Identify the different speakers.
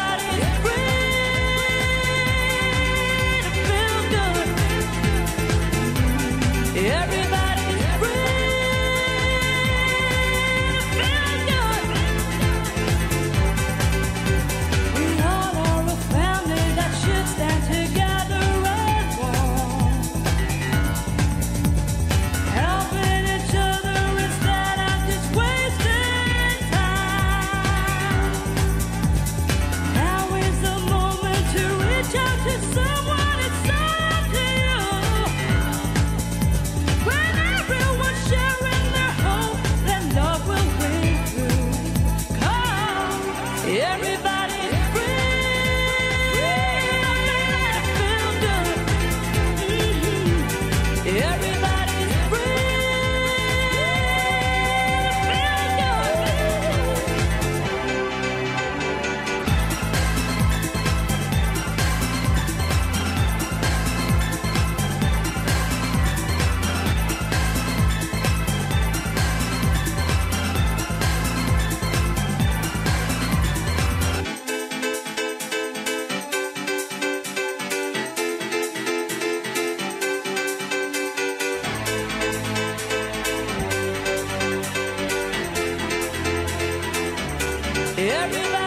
Speaker 1: everybody. Every